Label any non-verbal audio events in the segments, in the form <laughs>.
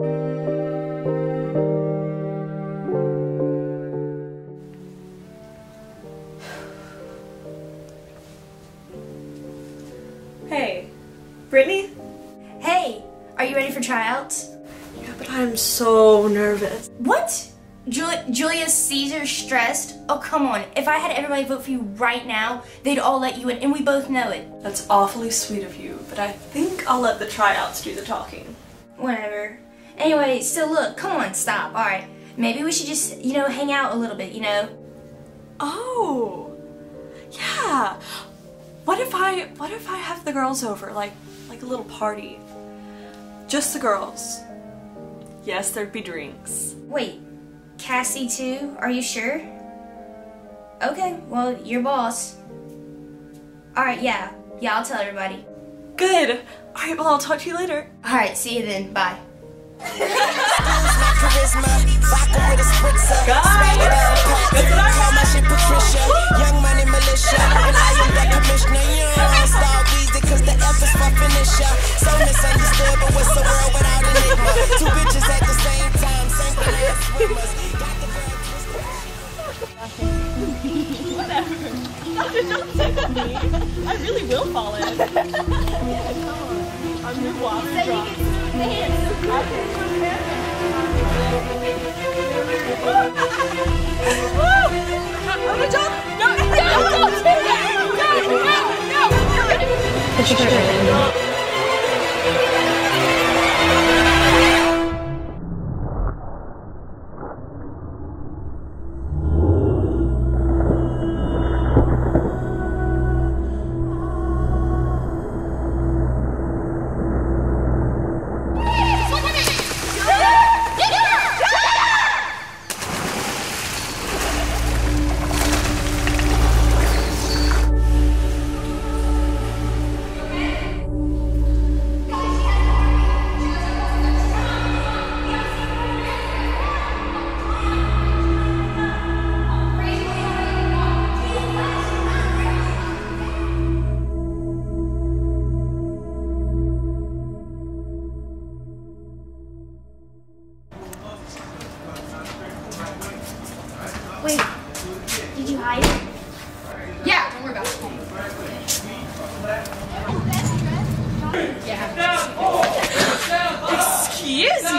Hey, Brittany? Hey, are you ready for tryouts? Yeah, but I'm so nervous. What? Jul- Julius Caesar stressed? Oh, come on. If I had everybody vote for you right now, they'd all let you in, and we both know it. That's awfully sweet of you, but I think I'll let the tryouts do the talking. Whatever. Anyway, so look, come on, stop. Alright. Maybe we should just, you know, hang out a little bit, you know? Oh, yeah. What if I, what if I have the girls over, like, like a little party? Just the girls. Yes, there'd be drinks. Wait, Cassie too? Are you sure? Okay, well, your boss. Alright, yeah. Yeah, I'll tell everybody. Good. All right, well, I'll talk to you later. Alright, see you then. Bye. Young money militia. And I am the commissioner. You don't is for finisher. So enigma? Two bitches at the same time, same class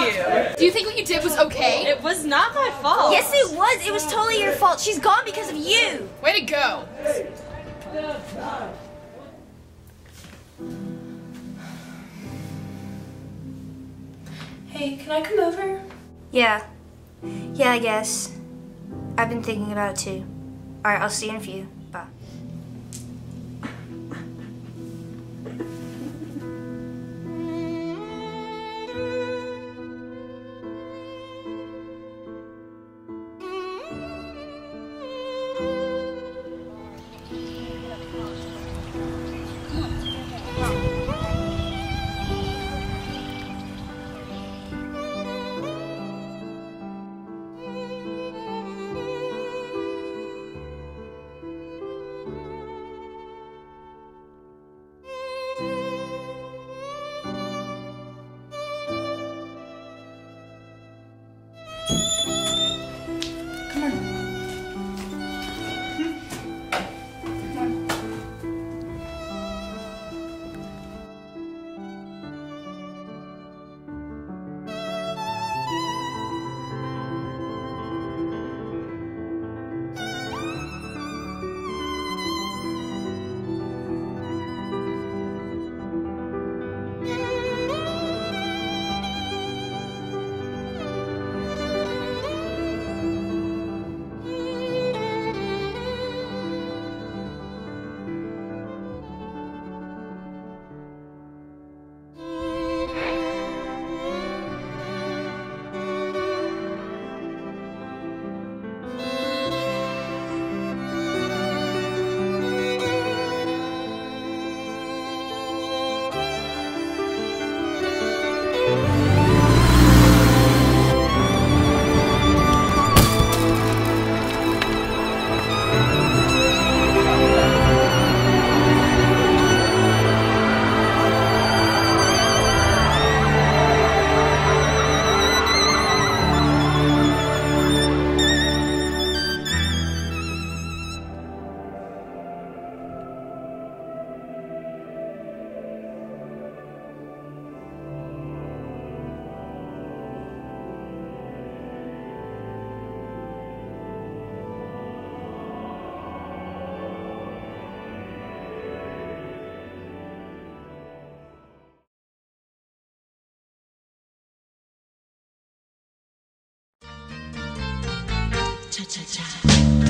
you. Do you think what you did was okay? It was not my fault. Yes, it was. It was totally your fault. She's gone because of you. Way to go. Hey, can I come over? Yeah. Yeah, I guess. I've been thinking about it too. Alright, I'll see you in a few.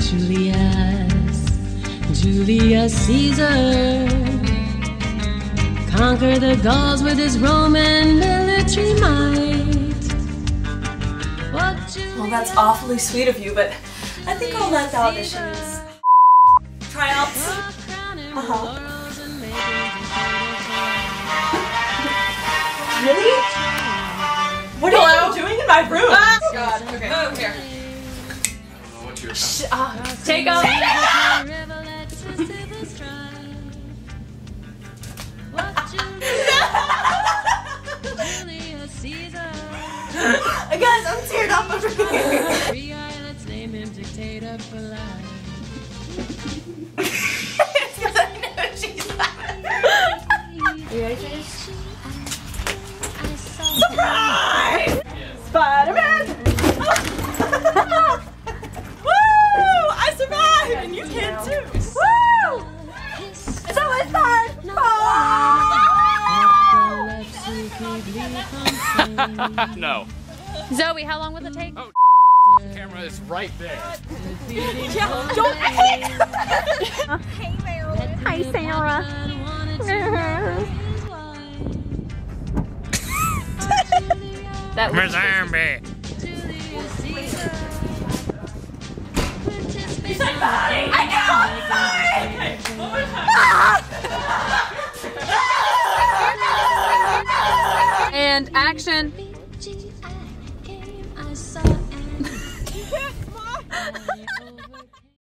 Julius, Julius Caesar conquer the Gauls with his Roman military might. What Well, that's awfully sweet of you, but I think I'll let the auditions tryouts. Uh-huh. Really? What are you doing in my room? God. Okay. Oh, here. Sh- uh, take off. <laughs> Guys, I'm teared up over here. <laughs> No. Zoe, how long will it take? Oh, the camera is right there. Yeah, don't Hi, Sarah. that was zombie. I know! And action.